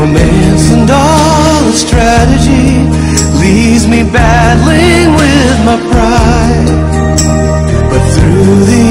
Romance and all the strategy leaves me battling with my pride. But through the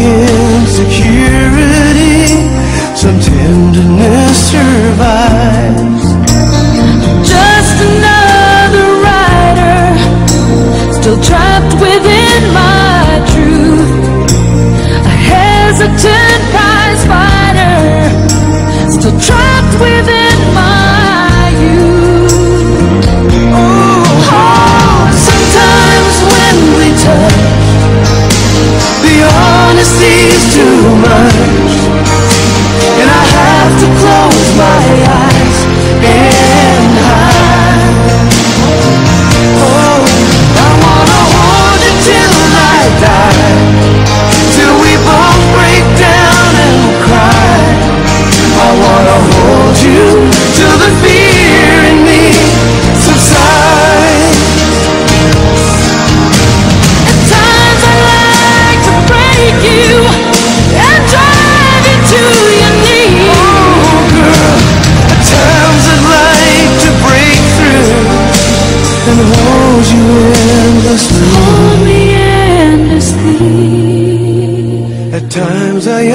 At times I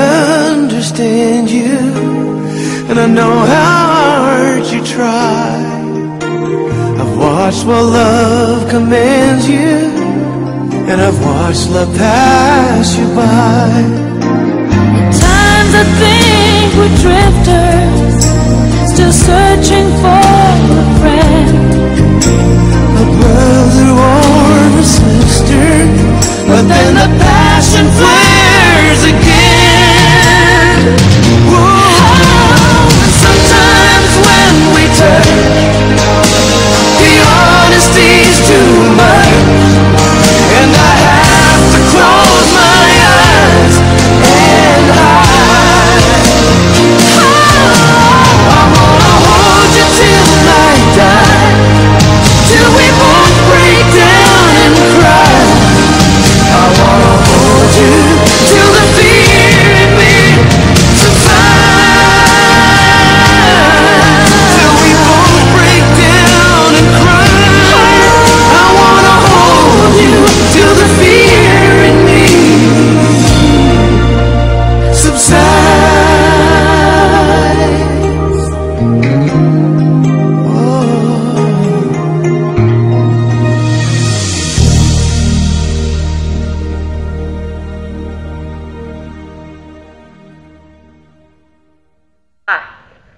understand you, and I know how hard you try. I've watched while love commands you, and I've watched love pass you by. Times I think we're drifters, still searching for a friend. a brother or a sister, but then the passion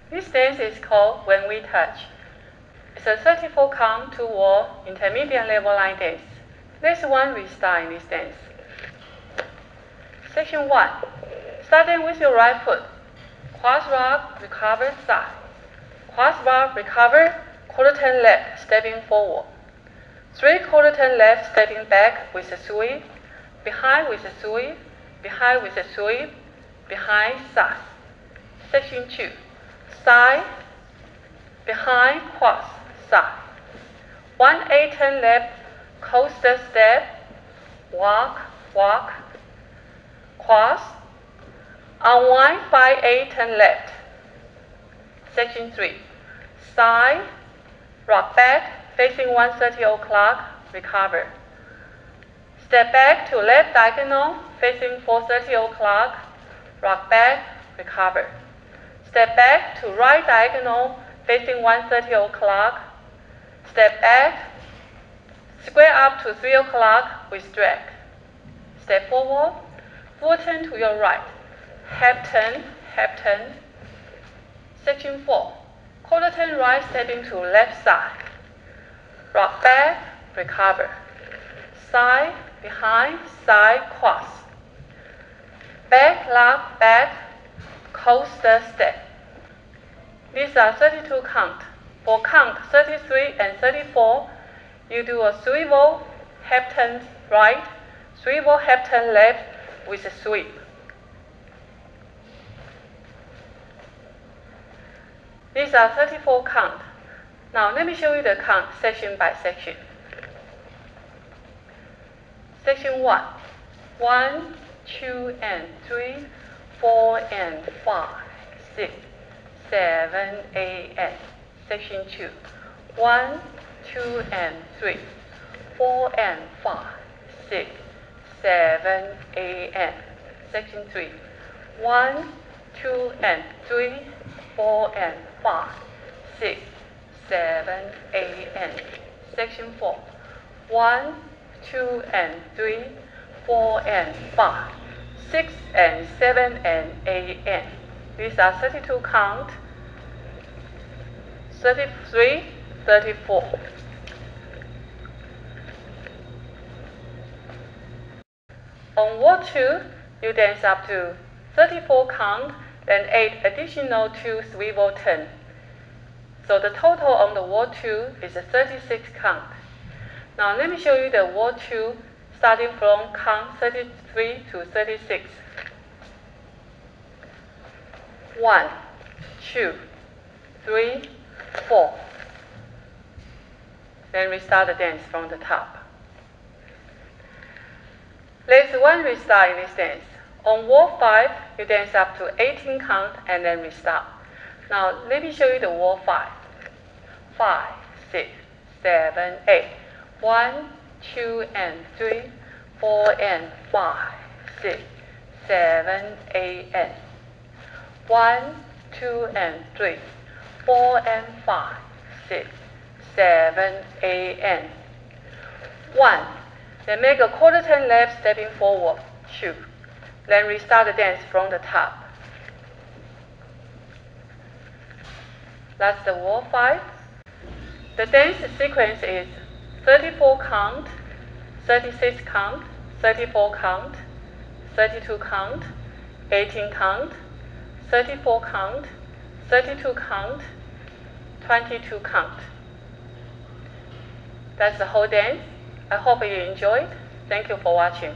Hi, this dance is called When We Touch. It's a 34 count, 2 wall, intermediate level line dance. There's one restart in this dance. Section 1. Starting with your right foot. Cross rock, recover, side. Cross rock, recover, quarter turn left, stepping forward. Three quarter turn left, stepping back with a sweep. Behind with a sweep. Behind with a sweep. Behind, side. Section 2. Side, behind, cross, side. 1 8 turn left, coaster step, walk, walk, cross. Unwind 5 8 turn left. Section 3. Side, rock back, facing 130 o'clock, recover. Step back to left diagonal, facing 430 o'clock. Rock back, recover. Step back to right diagonal, facing 1.30 o'clock. Step back, square up to 3 o'clock with drag. Step forward, full turn to your right. Half turn, half turn. Section 4. Quarter turn right, stepping to left side. Rock back, recover. Side, behind, side, cross. Back, lock, back, coaster step. These are 32 count. For count 33 and 34, you do a swivel, half turn right, swivel, half turn left with a sweep. These are 34 count. Now let me show you the count section by section. Section 1. 1, 2, and 3, 4, and 5, 6, 7, 8, and Section 2. 1, 2, and 3, 4, and 5, 6, 7, 8, and Section 3. 1, 2, and 3, 4, and 5, 6, 7, 8, and Section 4. 1, 2, and 3, 4, and 5, 6, and 7, and 8, and. These are 32 count. 33, 34. On wall 2, you dance up to 34 count, then 8 additional 2 swivel turn. So the total on the wall 2 is a 36 count. Now let me show you the wall 2 starting from count 33 to 36. 1, 2, 3, 4. Then restart the dance from the top. There's one restart in this dance. On wall 5, you dance up to 18 count and then restart. Now, let me show you the wall 5. 5, 6, 7, 8. 1, 2, and 3, 4, and 5, 6, 7, 8, and 1, 2, and 3, 4, and 5, 6, 7, 8, and 1. Then make a quarter turn left, stepping forward, 2. Then restart the dance from the top. That's the wall 5. The dance sequence is 34 count, 36 count, 34 count, 32 count, 18 count, 34 count, 32 count, 22 count. That's the whole dance. I hope you enjoyed. Thank you for watching.